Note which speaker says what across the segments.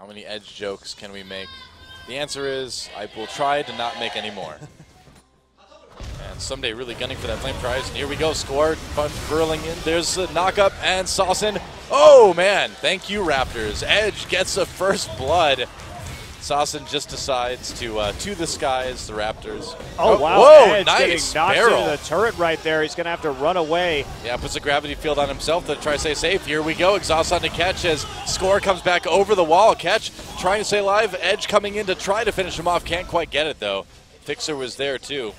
Speaker 1: How many edge jokes can we make? The answer is I will try to not make any more. and Ssumday really gunning for that flame prize. And here we go, score, punch burling in. There's the knockup and Saucin. Oh man, thank you Raptors. Edge gets a first blood. Saucin just decides to uh, to the skies, the Raptors.
Speaker 2: Oh, wow.
Speaker 1: Whoa,
Speaker 2: Edge
Speaker 1: nice
Speaker 2: getting knocked
Speaker 1: barrel.
Speaker 2: into the turret right there. He's going to have to run away.
Speaker 1: Yeah, puts a gravity field on himself to try to stay safe. Here we go. Exhaust on to catch as Score comes back over the wall. Catch trying to stay alive. Edge coming in to try to finish him off. Can't quite get it though. Fixer was there too.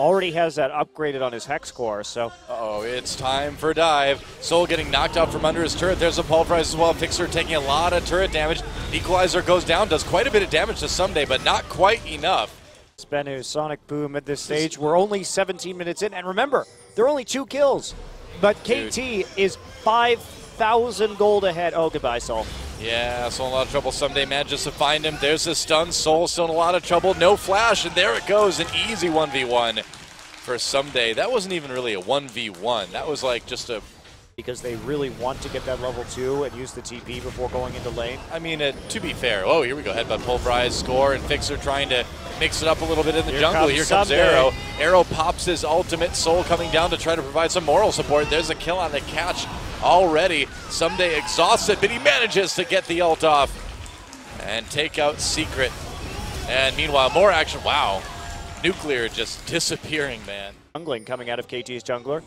Speaker 2: Already has that upgraded on his hex core, so
Speaker 1: Oh, it's time for dive. Soul getting knocked out from under his turret. There's a pulverize as well. Fixer taking a lot of turret damage. Equalizer goes down, does quite a bit of damage to Ssumday, but not quite enough.
Speaker 2: SBENU, Sonic Boom at this stage. We're only 17 minutes in, and remember, there are only two kills, but KT
Speaker 1: Dude.
Speaker 2: is 5,000 gold ahead. Oh, goodbye, Soul.
Speaker 1: Yeah, Soul in a lot of trouble. Ssumday manages to find him. There's a stun. Soul still in a lot of trouble. No flash, and there it goes. An easy 1v1 for Ssumday. That wasn't even really a 1v1. That was like just a.
Speaker 2: Because they really want to get that level two and use the TP before going into lane.
Speaker 1: I mean, uh, to be fair. Oh, here we go. Headbutt, pulverize, score, and Fixer trying to mix it up a little bit in the
Speaker 2: Here
Speaker 1: jungle.
Speaker 2: comes
Speaker 1: here comes
Speaker 2: Ssumday.
Speaker 1: Arrow. Arrow pops his ultimate. Soul coming down to try to provide some moral support. There's a kill on the catch already. Ssumday exhausted, but he manages to get the ult off and take out Secret. And meanwhile, more action. Wow. Nuclear just disappearing, man.
Speaker 2: Jungling coming out of KT's jungler.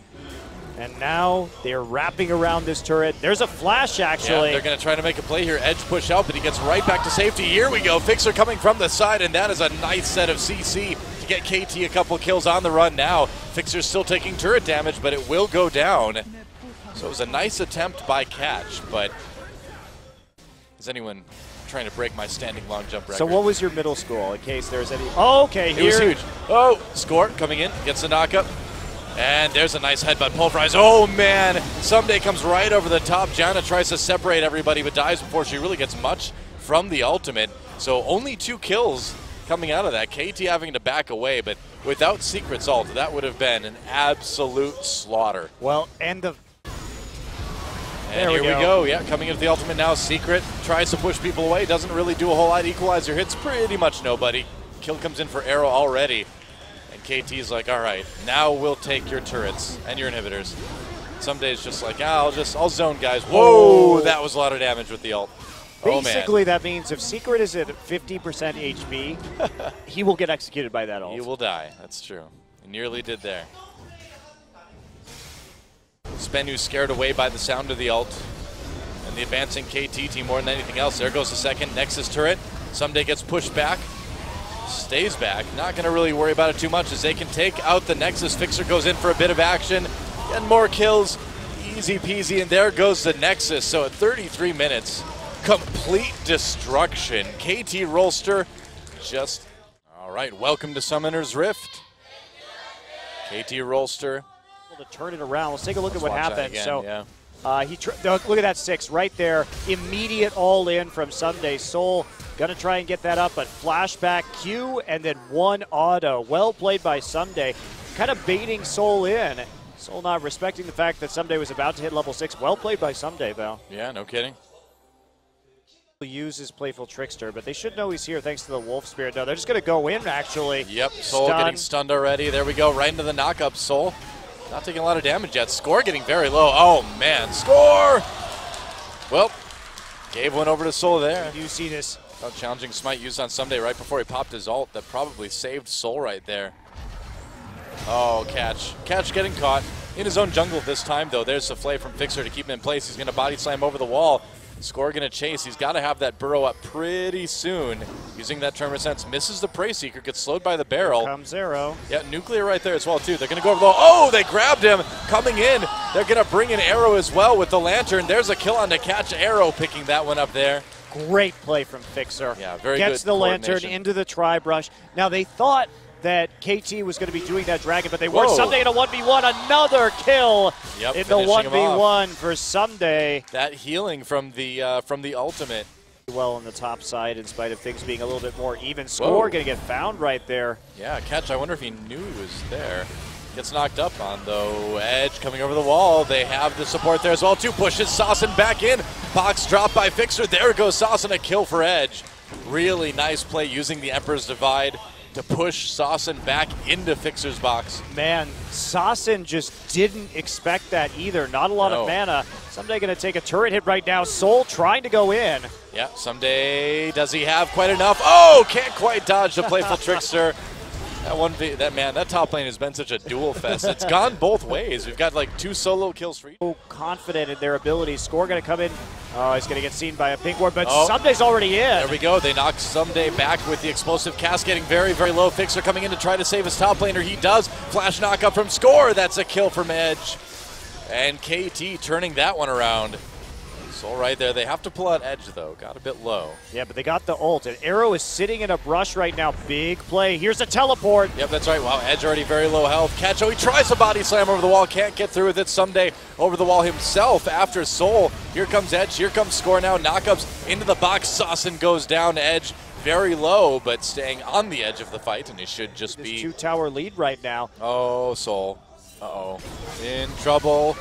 Speaker 2: And now they're wrapping around this turret. There's a flash,
Speaker 1: Yeah,
Speaker 2: actually.
Speaker 1: they're going to try to make a play here. Edge push out, but he gets right back to safety. Here we go. Fixer coming from the side, and that is a nice set of CC to get KT a couple kills on the run now. Fixer's still taking turret damage, but it will go down. So it was a nice attempt by Catch, but is anyone trying to break my standing long jump record?
Speaker 2: so what was your middle school, in case there's any... Oh, oh okay,
Speaker 1: It
Speaker 2: here.
Speaker 1: was huge. Oh, score coming in, gets the knock up. And there's a nice headbutt pulverize. Oh man, Ssumday comes right over the top. Janna tries to separate everybody, but dies before she really gets much from the ultimate. So only two kills coming out of that. KT having to back away, but without Secret's ult, that would have been an absolute slaughter.
Speaker 2: Well, and the
Speaker 1: And
Speaker 2: There we
Speaker 1: here we
Speaker 2: go.
Speaker 1: go. Yeah, coming into the ultimate now. Secret tries to push people away. Doesn't really do a whole lot. Equalizer hits pretty much nobody. Kill comes in for Arrow already. And KT's like, all right, now we'll take your turrets and your inhibitors. Ssumday's just like, ah, I'll just, I'll zone guys. Whoa,
Speaker 2: Oh.
Speaker 1: that was a lot of damage with the ult. Oh,
Speaker 2: basically that means if Secret is at 50% HP, he will get executed by that ult.
Speaker 1: He will die. That's true. He nearly did there. SBENU scared away by the sound of the ult. And the advancing KT team more than anything else. There goes the second. Nexus turret. Ssumday gets pushed back. Stays back. Not going to really worry about it too much as they can take out the Nexus. Fixer goes in for a bit of action. And more kills. Easy peasy. And there goes the Nexus. So at 33 minutes, complete destruction. KT Rolster just all right, welcome to Summoner's Rift. KT Rolster.
Speaker 2: To turn it around. Let's take a look
Speaker 1: Let's
Speaker 2: at what happened.
Speaker 1: again,
Speaker 2: so
Speaker 1: yeah.
Speaker 2: uh, he look at that six right there. Immediate all in from Ssumday Soul. Gonna try and get that up, but flashback Q and then one auto. Well played by Ssumday. Kind of baiting Soul in. Soul not respecting the fact that Ssumday was about to hit level six. Well played by Ssumday though.
Speaker 1: Yeah, no kidding.
Speaker 2: Uses playful trickster, but they should know he's here thanks to the wolf spirit. No, they're just gonna go in actually.
Speaker 1: Yep, Soul
Speaker 2: Stun.
Speaker 1: getting stunned already. There we go, right into the knockup. Soul not taking a lot of damage yet. Score getting very low. Oh man, score! Well, gave one over to Soul there.
Speaker 2: You see this
Speaker 1: Oh, challenging smite used on Ssumday right before he popped his ult. That probably saved Soul right there. Oh, catch. Catch getting caught. In his own jungle this time, though. There's the flay from Fixer to keep him in place. He's going to body slam over the wall. Score going to chase. He's got to have that burrow up pretty soon. Using that Tremor Sense. Misses the Prey Seeker. Gets slowed by the barrel.
Speaker 2: comes Arrow.
Speaker 1: Yeah, nuclear right there as well too. They're going to go over the. Oh, they grabbed him coming in. They're going to bring an arrow as well with the lantern. There's a kill on to catch arrow, picking that one up there.
Speaker 2: Great play from Fixer.
Speaker 1: Yeah, very
Speaker 2: Gets
Speaker 1: good
Speaker 2: the lantern into the tri brush. Now they thought that KT was going to be doing that dragon, but they weren't.
Speaker 1: Whoa.
Speaker 2: Ssumday in a 1v1, another kill
Speaker 1: Yep,
Speaker 2: in the 1v1 for Ssumday.
Speaker 1: That healing from the uh, from the ultimate.
Speaker 2: Well on the top side, in spite of things being a little bit more even. Score going to get found right there.
Speaker 1: Yeah, catch. I wonder if he knew he was there. Gets knocked up on though. Edge coming over the wall. They have the support there as well. Two pushes. Saucin back in. Box drop by Fixer. There goes Saucin. A kill for Edge. Really nice play using the Emperor's Divide to push Saucin back into Fixer's box.
Speaker 2: Man, Saucin just didn't expect that either. Not a lot
Speaker 1: No.
Speaker 2: of mana. Ssumday going to take a turret hit right now. Soul trying to go in.
Speaker 1: Yeah, Ssumday does he have quite enough? Oh, can't quite dodge the playful trickster. That one, that man, that top lane has been such a duel fest. It's gone both ways. We've got like two solo kills for each.
Speaker 2: So confident in their ability. Score going to come in. Oh, he's going to get seen by a pink ward, but
Speaker 1: Oh.
Speaker 2: Ssumday's already in.
Speaker 1: There we go. They knock Ssumday back with the explosive cast getting very, very low. Fixer coming in to try to save his top laner. He does. Flash knock up from Score. That's a kill from Edge. And KT turning that one around. Soul right there. They have to pull out Edge though. Got a bit low.
Speaker 2: Yeah, but they got the ult. And Arrow is sitting in a brush right now. Big play. Here's a teleport.
Speaker 1: Yep, that's right. Wow, Edge already very low health. Catch, oh, he tries a body slam over the wall. Can't get through with it. Ssumday over the wall himself after Soul. Here comes Edge. Here comes Score now. Knockups into the box. Saucin goes down. Edge very low, but staying on the edge of the fight, and he should just
Speaker 2: This
Speaker 1: be.
Speaker 2: two tower lead right now.
Speaker 1: Oh, Soul. Uh oh. In trouble.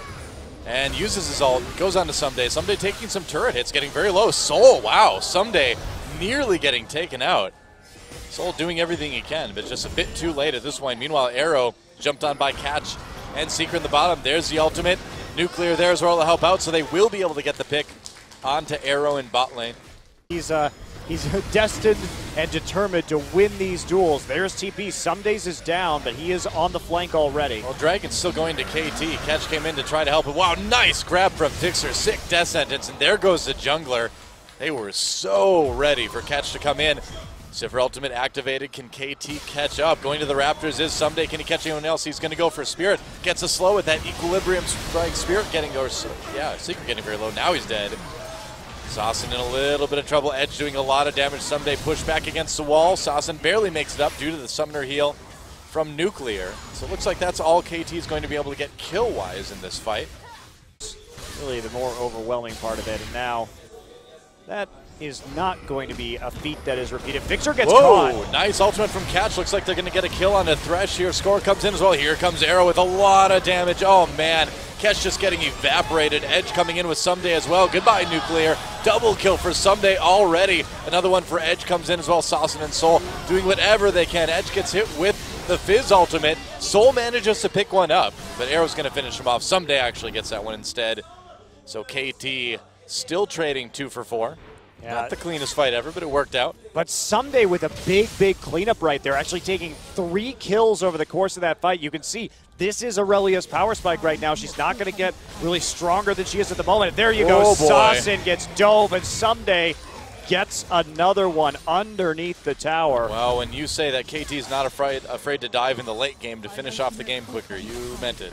Speaker 1: And uses his ult. Goes on to Ssumday. Ssumday taking some turret hits, getting very low. Soul, wow. Ssumday nearly getting taken out. Soul doing everything he can, but just a bit too late at this point. Meanwhile, Arrow jumped on by Catch and Secret in the bottom. There's the ultimate. Nuclear there's where to help out, so they will be able to get the pick onto Arrow in bot lane.
Speaker 2: He's uh he's destined and determined to win these duels. There's TP. Ssumday's is down, but he is on the flank already.
Speaker 1: Well, Dragon's still going to KT. Catch came in to try to help him. Wow, nice grab from Fixer. Sick death sentence. And there goes the jungler. They were so ready for Catch to come in. Sivir ultimate activated. Can KT catch up? Going to the Raptors is Ssumday. Can he catch anyone else? He's going to go for Spirit. Gets a slow with that equilibrium strike. Spirit getting, or yeah, Secret getting very low. Now he's dead. Saucin in a little bit of trouble. Edge doing a lot of damage. Ssumday push back against the wall. Saucin barely makes it up due to the summoner heal from Nuclear. So it looks like that's all KT is going to be able to get kill-wise in this fight.
Speaker 2: Really the more overwhelming part of it. And now that is not going to be a feat that is repeated. Fixer gets
Speaker 1: Whoa,
Speaker 2: caught.
Speaker 1: nice ultimate from Catch. Looks like they're going to get a kill on the Thresh here. Score comes in as well. Here comes Arrow with a lot of damage. Oh, man. Catch just getting evaporated. Edge coming in with Ssumday as well. Goodbye, Nuclear. Double kill for Ssumday already. Another one for Edge comes in as well. Saucin and Soul doing whatever they can. Edge gets hit with the Fizz ultimate. Soul manages to pick one up, but Arrow's going to finish him off. Ssumday actually gets that one instead. So KT still trading two for four.
Speaker 2: Yeah.
Speaker 1: Not the cleanest fight ever, but it worked out.
Speaker 2: But Ssumday with a big, big cleanup right there, actually taking three kills over the course of that fight. You can see this is Aurelia's power spike right now. She's not going to get really stronger than she is at the moment. There you go.
Speaker 1: Oh,
Speaker 2: gets dove, and Ssumday gets another one underneath the tower.
Speaker 1: Well, when you say that KT is not afraid afraid to dive in the late game to finish off the game quicker, you meant it.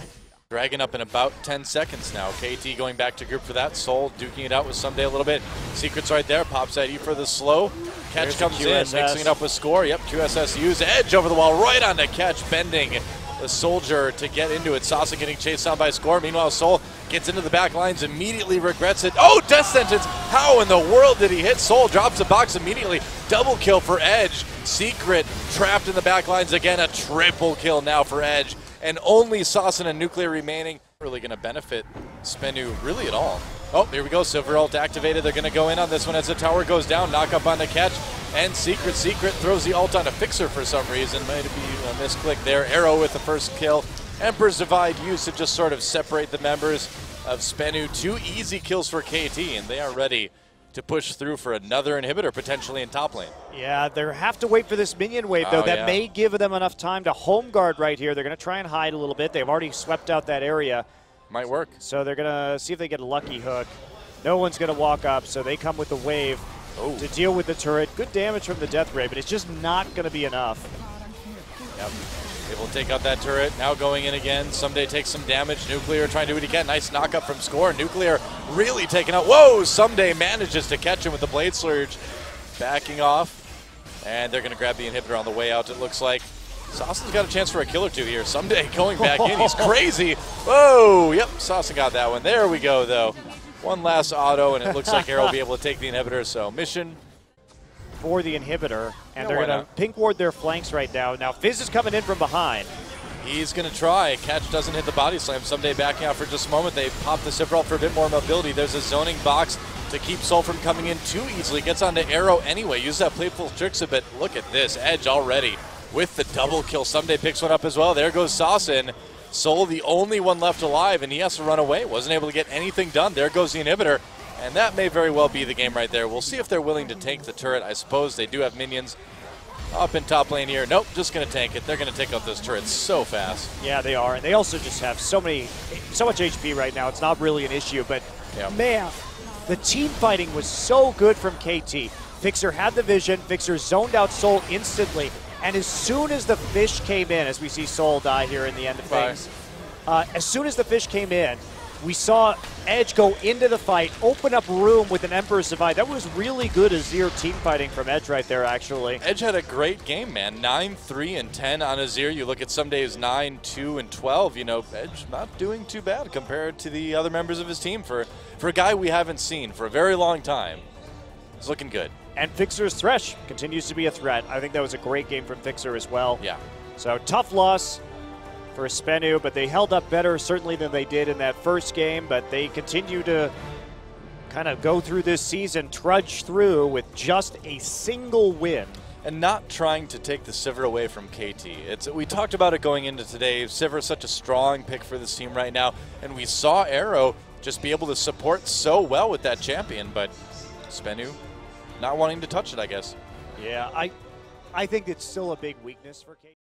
Speaker 1: Dragon up in about 10 seconds now. KT going back to group for that. Soul duking it out with Ssumday a little bit. Secrets right there. Pops at you for the slow. Catch
Speaker 2: There's
Speaker 1: comes in, mixing it up with score. Yep, QSS use edge over the wall, right on the catch, bending soldier to get into it. Sasa getting chased down by score. Meanwhile, Soul gets into the back lines, immediately regrets it. Oh, death sentence! How in the world did he hit Soul? Drops the box immediately. Double kill for Edge. Secret trapped in the back lines again. A triple kill now for Edge. And only Sasa and Nuclear remaining. Really going to benefit SBENU really at all. Oh, here we go. Sivir ult activated. They're going to go in on this one as the tower goes down. Knock up on the catch. And Secret Secret throws the ult on a fixer for some reason. Might be a misclick there. Arrow with the first kill. Emperor's Divide used to just sort of separate the members of SBENU. Two easy kills for KT, and they are ready to push through for another inhibitor potentially in top lane.
Speaker 2: Yeah, they have to wait for this minion wave, though.
Speaker 1: Oh,
Speaker 2: that
Speaker 1: yeah.
Speaker 2: may give them enough time to home guard right here. They're going to try and hide a little bit. They've already swept out that area,
Speaker 1: Might work.
Speaker 2: so they're going to see if they get a lucky hook. No one's going to walk up, so they come with the wave
Speaker 1: Oh.
Speaker 2: to deal with the turret. Good damage from the death ray, but it's just not going to be enough.
Speaker 1: Yep. Able to take out that turret. Now going in again. Ssumday takes some damage. Nuclear trying to do it again. Nice knock up from score. Nuclear really taking out. Whoa! Ssumday manages to catch him with the blade surge. Backing off. And they're going to grab the inhibitor on the way out, it looks like. Saucin's got a chance for a kill or two here. Ssumday going back in. He's crazy. Whoa! Yep, Saucin got that one. There we go, though. One last auto, and it looks like Arrow will be able to take the inhibitor. So mission
Speaker 2: For the inhibitor, and
Speaker 1: Yeah,
Speaker 2: they're going to pink ward their flanks right now. Now, Fizz is coming in from behind.
Speaker 1: He's going to try. Catch doesn't hit the body slam. Ssumday backing out for just a moment. They pop the Sephiroth for a bit more mobility. There's a zoning box to keep Soul from coming in too easily. Gets onto Arrow anyway. Use that playful tricks a bit. Look at this. Edge already with the double kill. Ssumday picks one up as well. There goes Sawson. Soul the only one left alive, and he has to run away. Wasn't able to get anything done. There goes the inhibitor. And that may very well be the game right there. We'll see if they're willing to tank the turret. I suppose they do have minions up in top lane here. Nope, just going to tank it. They're going to take out those turrets so fast.
Speaker 2: Yeah, they are, and they also just have so many, so much HP right now. It's not really an issue, but
Speaker 1: Yeah.
Speaker 2: man, the team fighting was so good from KT. Fixer had the vision. Fixer zoned out Soul instantly, and as soon as the fish came in, as we see Soul die here in the end of
Speaker 1: Right.
Speaker 2: things, uh, as soon as the fish came in, we saw Edge go into the fight, open up room with an Emperor's Divide. That was really good Azir team fighting from Edge right there, actually.
Speaker 1: Edge had a great game, man. 9, 3, and 10 on Azir. You look at Ssumday's 9, 2, and 12. You know, Edge not doing too bad compared to the other members of his team for, for a guy we haven't seen for a very long time. He's looking good.
Speaker 2: And Fixer's Thresh continues to be a threat. I think that was a great game from Fixer as well.
Speaker 1: Yeah.
Speaker 2: So tough loss for SBENU, but they held up better certainly than they did in that first game. But they continue to kind of go through this season, trudge through with just a single win.
Speaker 1: and not trying to take the Sivir away from KT. It's we talked about it going into today. Sivir is such a strong pick for this team right now, and we saw Arrow just be able to support so well with that champion, but SBENU not wanting to touch it, I guess.
Speaker 2: Yeah, I, I think it's still a big weakness for KT.